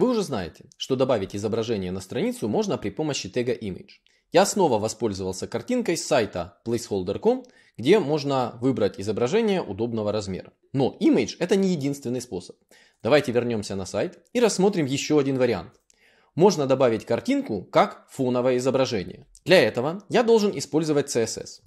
Вы уже знаете, что добавить изображение на страницу можно при помощи тега image. Я снова воспользовался картинкой с сайта placeholder.com, где можно выбрать изображение удобного размера. Но image это не единственный способ. Давайте вернемся на сайт и рассмотрим еще один вариант. Можно добавить картинку как фоновое изображение. Для этого я должен использовать CSS.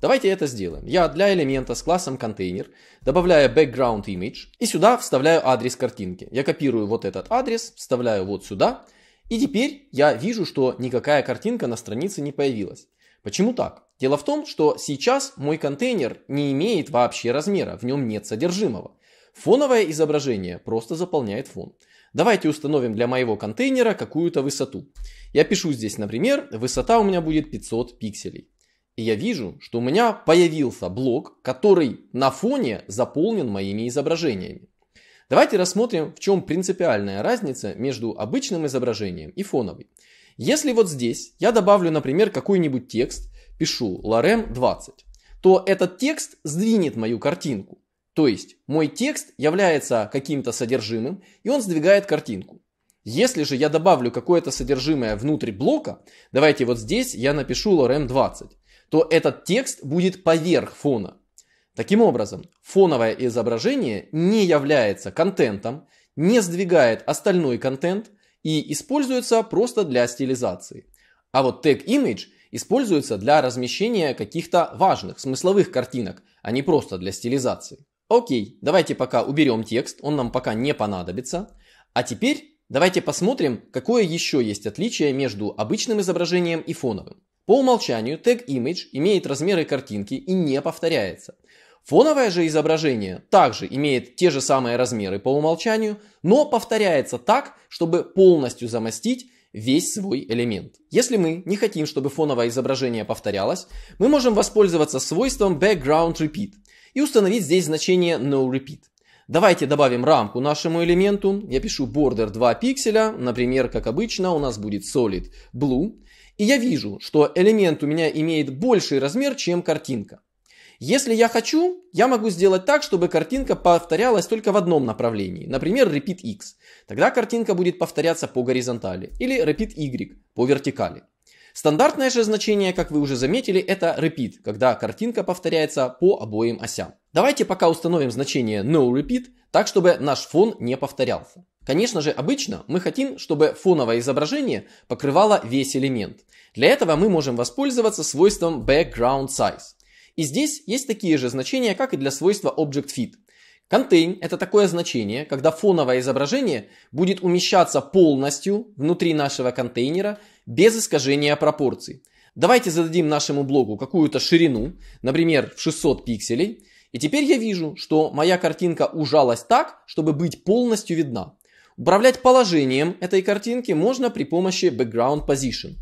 Давайте это сделаем. Я для элемента с классом контейнер добавляю background image и сюда вставляю адрес картинки. Я копирую вот этот адрес, вставляю вот сюда. И теперь я вижу, что никакая картинка на странице не появилась. Почему так? Дело в том, что сейчас мой контейнер не имеет вообще размера, в нем нет содержимого. Фоновое изображение просто заполняет фон. Давайте установим для моего контейнера какую-то высоту. Я пишу здесь, например, высота у меня будет 500 пикселей. И я вижу, что у меня появился блок, который на фоне заполнен моими изображениями. Давайте рассмотрим, в чем принципиальная разница между обычным изображением и фоновым. Если вот здесь я добавлю, например, какой-нибудь текст, пишу lorem 20, то этот текст сдвинет мою картинку. То есть мой текст является каким-то содержимым, и он сдвигает картинку. Если же я добавлю какое-то содержимое внутрь блока, давайте вот здесь я напишу lorem 20, то этот текст будет поверх фона. Таким образом, фоновое изображение не является контентом, не сдвигает остальной контент и используется просто для стилизации. А вот тег image используется для размещения каких-то важных смысловых картинок, а не просто для стилизации. Окей, давайте пока уберем текст, он нам пока не понадобится. А теперь давайте посмотрим, какое еще есть отличие между обычным изображением и фоновым. По умолчанию тег image имеет размеры картинки и не повторяется. Фоновое же изображение также имеет те же самые размеры по умолчанию, но повторяется так, чтобы полностью замостить весь свой элемент. Если мы не хотим, чтобы фоновое изображение повторялось, мы можем воспользоваться свойством background repeat и установить здесь значение noRepeat. Давайте добавим рамку нашему элементу. Я пишу border 2 пикселя. Например, как обычно, у нас будет solid blue. И я вижу, что элемент у меня имеет больший размер, чем картинка. Если я хочу, я могу сделать так, чтобы картинка повторялась только в одном направлении. Например, repeat x. Тогда картинка будет повторяться по горизонтали. Или repeat y по вертикали. Стандартное же значение, как вы уже заметили, это repeat, когда картинка повторяется по обоим осям. Давайте пока установим значение noRepeat, так чтобы наш фон не повторялся. Конечно же, обычно мы хотим, чтобы фоновое изображение покрывало весь элемент. Для этого мы можем воспользоваться свойством background size. И здесь есть такие же значения, как и для свойства object fit. Contain – это такое значение, когда фоновое изображение будет умещаться полностью внутри нашего контейнера без искажения пропорций. Давайте зададим нашему блоку какую-то ширину, например, в 600 пикселей. И теперь я вижу, что моя картинка ужалась так, чтобы быть полностью видна. Управлять положением этой картинки можно при помощи background position.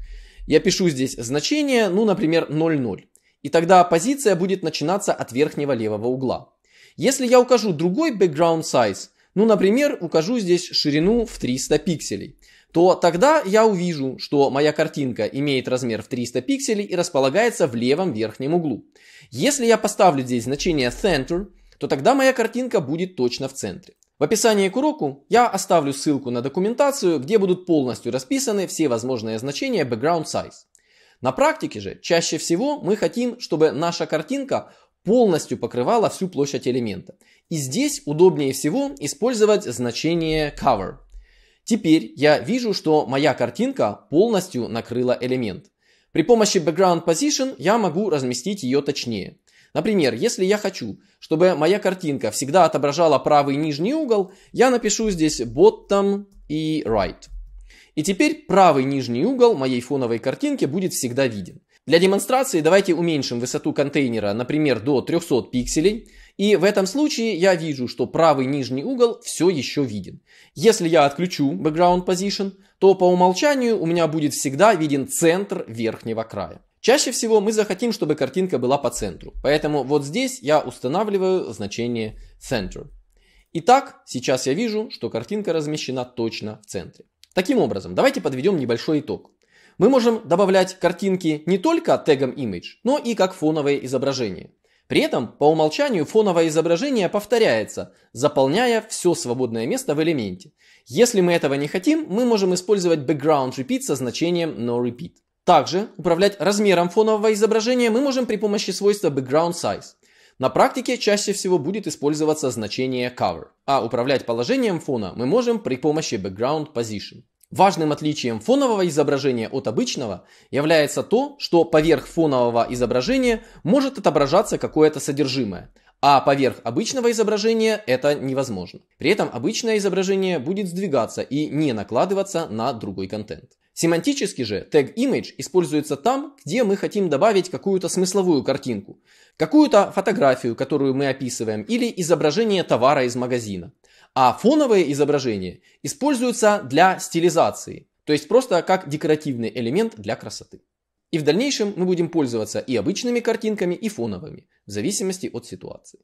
Я пишу здесь значение, ну, например, 0,0. И тогда позиция будет начинаться от верхнего левого угла. Если я укажу другой background size, ну, например, укажу здесь ширину в 300 пикселей, то тогда я увижу, что моя картинка имеет размер в 300 пикселей и располагается в левом верхнем углу. Если я поставлю здесь значение center, то тогда моя картинка будет точно в центре. В описании к уроку я оставлю ссылку на документацию, где будут полностью расписаны все возможные значения background size. На практике же чаще всего мы хотим, чтобы наша картинка полностью покрывала всю площадь элемента. И здесь удобнее всего использовать значение cover. Теперь я вижу, что моя картинка полностью накрыла элемент. При помощи Background Position я могу разместить ее точнее. Например, если я хочу, чтобы моя картинка всегда отображала правый нижний угол, я напишу здесь bottom и right. И теперь правый нижний угол моей фоновой картинки будет всегда виден. Для демонстрации давайте уменьшим высоту контейнера, например, до 300 пикселей. И в этом случае я вижу, что правый нижний угол все еще виден. Если я отключу Background Position, то по умолчанию у меня будет всегда виден центр верхнего края. Чаще всего мы захотим, чтобы картинка была по центру. Поэтому вот здесь я устанавливаю значение Center. Итак, сейчас я вижу, что картинка размещена точно в центре. Таким образом, давайте подведем небольшой итог. Мы можем добавлять картинки не только тегом image, но и как фоновое изображение. При этом по умолчанию фоновое изображение повторяется, заполняя все свободное место в элементе. Если мы этого не хотим, мы можем использовать background repeat со значением no repeat. Также управлять размером фонового изображения мы можем при помощи свойства background size. На практике чаще всего будет использоваться значение cover, а управлять положением фона мы можем при помощи background position. Важным отличием фонового изображения от обычного является то, что поверх фонового изображения может отображаться какое-то содержимое, а поверх обычного изображения это невозможно. При этом обычное изображение будет сдвигаться и не накладываться на другой контент. Семантически же тег image используется там, где мы хотим добавить какую-то смысловую картинку, какую-то фотографию, которую мы описываем, или изображение товара из магазина. А фоновые изображения используются для стилизации, то есть просто как декоративный элемент для красоты. И в дальнейшем мы будем пользоваться и обычными картинками, и фоновыми, в зависимости от ситуации.